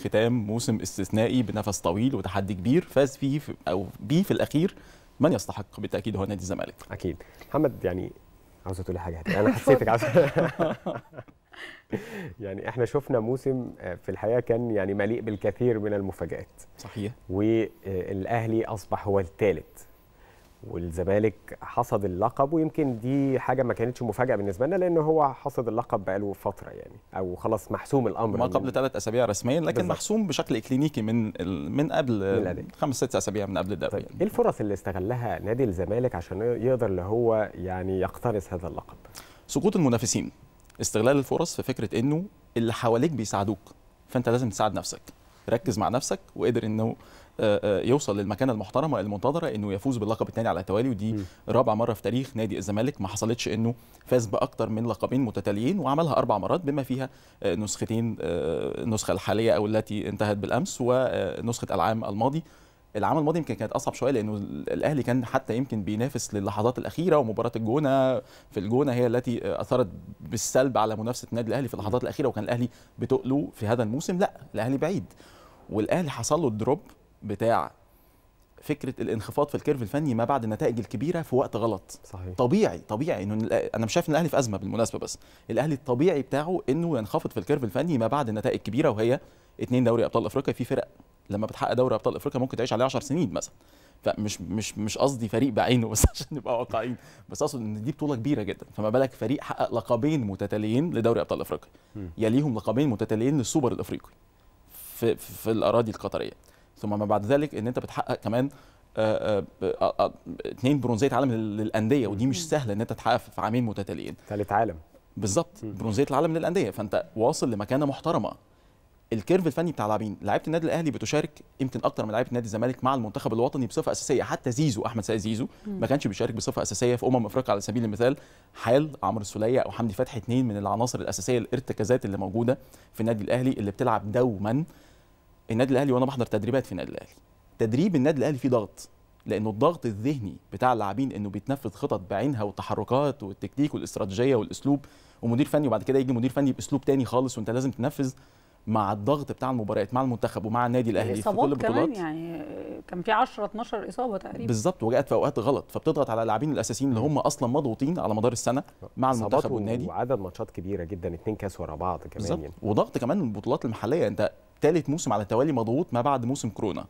ختام موسم استثنائي بنفس طويل وتحدي كبير فاز فيه في أو بيه في الأخير من يستحق. بالتأكيد هو نادي الزمالك. أكيد. محمد يعني عاوزه تقولي حاجة؟ أنا حسيتك عاوز يعني إحنا شفنا موسم في الحقيقة كان يعني مليء بالكثير من المفاجآت. صحيح. والأهلي أصبح هو الثالث. والزمالك حصد اللقب ويمكن دي حاجة ما كانتش مفاجأة بالنسبة لنا لأن هو حصد اللقب بقاله فترة يعني أو خلاص محسوم الأمر ما قبل ثلاث أسابيع رسميا لكن بالظبط. محسوم بشكل إكلينيكي من من قبل الأداء. خمس ست أسابيع من قبل الدوري طيب إيه الفرص اللي استغلها نادي الزمالك عشان يقدر اللي هو يعني يقتنص هذا اللقب سقوط المنافسين استغلال الفرص في فكرة إنه اللي حواليك بيساعدوك فأنت لازم تساعد نفسك ركز مع نفسك وقدر إنه آه، آه، يوصل للمكانة المحترمة المنتظرة إنه يفوز باللقب الثاني على التوالي ودي م. رابع مرة في تاريخ نادي الزمالك ما حصلتش إنه فاز بأكتر من لقبين متتاليين وعملها أربع مرات بما فيها آه، نسختين النسخة الحالية أو التي انتهت بالأمس ونسخه العام الماضي العام الماضي يمكن كانت أصعب شوية لأنه الأهلي كان حتى يمكن بينافس للحظات الأخيرة ومباراة الجونة. في الجونة هي التي اثرت بالسلب على منافسة النادي الأهلي في اللحظات الأخيرة وكان الأهلي بتقله في هذا الموسم. لا الأهلي بعيد. والأهلي حصل له ال drop بتاع فكرة الانخفاض في ال curve الفني ما بعد النتائج الكبيرة في وقت غلط. صحيح. طبيعي طبيعي إنه أنا مش شايف إن الأهلي في أزمة بالمناسبة بس. الأهلي الطبيعي بتاعه إنه ينخفض في الكيرف الفني ما بعد النتائج الكبيرة وهي اتنين دوري أبطال أفريقيا في فرق لما بتحقق دوري أبطال إفريقيا ممكن تعيش عليه 10 سنين مثلا. فمش مش مش قصدي فريق بعينه بس عشان نبقى واقعيين. بس أقصد إن دي بطولة كبيرة جدا. فما بالك فريق حقق لقبين متتاليين لدوري أبطال إفريقيا. يليهم لقبين متتاليين للسوبر الإفريقي في, في, الأراضي القطرية. ثم ما بعد ذلك إن أنت بتحقق كمان آه، آه، آه، آه، برونزية عالم لل- للأندية. ودي مش سهلة إن أنت تحققها في عامين متتاليين. ثالث عالم. بالظبط. برونزية العالم للأندية. فأنت واصل لمكانة محترمة. الكيرف الفني بتاع اللاعبين لعيبة النادي الأهلي بتشارك يمكن أكتر من لعيبة نادي الزمالك مع المنتخب الوطني بصفة أساسية. حتى زيزو أحمد سيد زيزو ما كانش بيشارك بصفة أساسية في أمم أفريقيا على سبيل المثال. حال عمرو السولية أو حمدي فتحي اثنين من العناصر الأساسية الارتكازات اللي موجودة في النادي الأهلي اللي بتلعب دوما. النادي الأهلي وأنا بحضر تدريبات في النادي الأهلي. تدريب النادي الأهلي فيه ضغط لأنه الضغط الذهني بتاع اللاعبين إنه بيتنفذ خطط بعينها والتحركات والتكتيك والاستراتيجية والأسلوب. ومدير فني وبعد كده يجي مدير فني بأسلوب تاني خالص وأنت لازم تنفذ. مع الضغط بتاع المباريات مع المنتخب ومع النادي الأهلي في كل الإصابات كمان البطولات. يعني كان في 10 12 إصابة تقريبا. بالظبط وجاءت في أوقات غلط فبتضغط على اللاعبين الأساسيين اللي هم أصلا مضغوطين على مدار السنة مع المنتخب والنادي. وعدد ماتشات كبيرة جدا اتنين كاس ورا بعض كمان بالظبط. يعني. وضغط كمان من البطولات المحلية أنت ثالث موسم على التوالي مضغوط ما بعد موسم كورونا.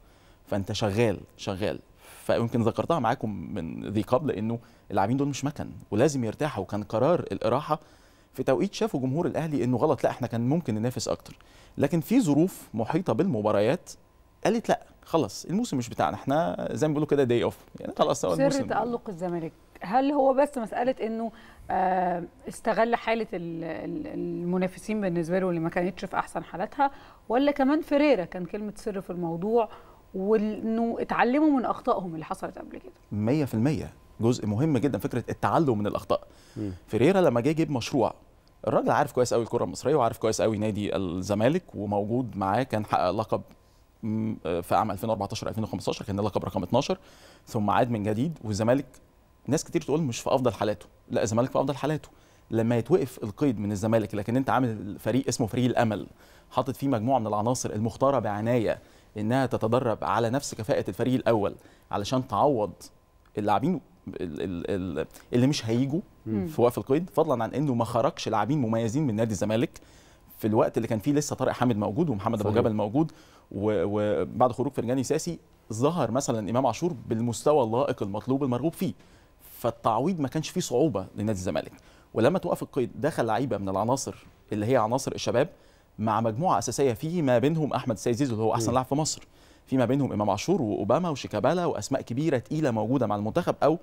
فأنت شغال شغال. فيمكن ذكرتها معاكم من ذي قبل إنه اللاعبين دول مش مكن ولازم يرتاحوا. كان قرار الإراحة في توقيت شافوا جمهور الأهلي إنه غلط لا إحنا كان ممكن ننافس أكتر. لكن في ظروف محيطة بالمباريات قالت لا خلاص الموسم مش بتاعنا إحنا زي ما بيقولوا كده day off يعني خلاص هو سر الموسم تألق الزمالك هل هو بس مسألة إنه آه، استغل ال- المنافسين بالنسبة له اللي ما كانتش في أحسن حالاتها ولا كمان فيريرا كان كلمة سر في الموضوع وإنه اتعلموا من أخطائهم اللي حصلت قبل كده؟ 100% جزء مهم جدا فكرة التعلم من الأخطاء. فيريرا لما جه يجيب مشروع الراجل عارف كويس قوي الكرة المصرية وعارف كويس قوي نادي الزمالك وموجود معاه كان حقق لقب في عام 2014 2015 كان اللقب رقم 12 ثم عاد من جديد. والزمالك ناس كتير تقول مش في أفضل حالاته. لا الزمالك في أفضل حالاته. لما يتوقف القيد من الزمالك لكن أنت عامل فريق اسمه فريق الأمل حاطط فيه مجموعة من العناصر المختارة بعناية إنها تتدرب على نفس كفاءة الفريق الأول علشان تعوض اللاعبين ال- ال- ال- اللي مش هيجوا. في وقف القيد فضلا عن إنه ما خرجش لاعبين مميزين من نادي الزمالك في الوقت اللي كان فيه لسه طارق حامد موجود ومحمد أبو. جبل موجود و- وبعد خروج فرجاني ساسي ظهر مثلا إمام عاشور بالمستوى اللائق المطلوب المرغوب فيه فالتعويض ما كانش فيه صعوبة لنادي الزمالك ولما توقف القيد دخل لعيبة من العناصر اللي هي عناصر الشباب مع مجموعة أساسية في ما بينهم أحمد السيد زيزو اللي هو أحسن. لاعب في مصر في ما بينهم إمام عاشور وأوباما وشيكابالا وأسماء كبيرة تقيلة موجودة مع المنتخب أو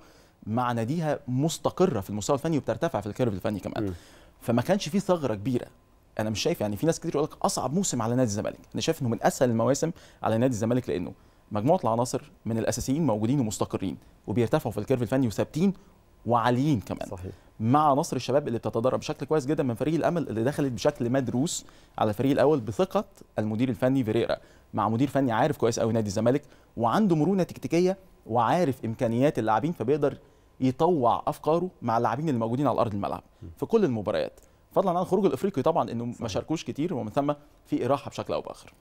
مع ناديها مستقرة في المستوى الفني وبترتفع في الكيرف الفني كمان. مم. فما كانش فيه ثغرة كبيرة. أنا مش شايف يعني في ناس كتير يقول لك أصعب موسم على نادي الزمالك. أنا شايف إنه من أسهل المواسم على نادي الزمالك لأنه مجموعة العناصر من الأساسيين موجودين ومستقرين وبيرتفعوا في الكيرف الفني وثابتين وعاليين كمان. صحيح. مع عناصر الشباب اللي بتتدرب بشكل كويس جدا من فريق الأمل اللي دخلت بشكل مدروس على الفريق الأول بثقة المدير الفني فيريرا مع مدير فني عارف كويس قوي نادي الزمالك وعنده مرونة تكتيكية وعارف إمكانيات اللاعبين فبيقدر يطوع أفكاره مع اللاعبين اللي موجودين على أرض الملعب في كل المباريات. فضلا عن الخروج الإفريقي طبعا إنه ما. شاركوش كتير ومن ثم في إراحة بشكل أو بآخر.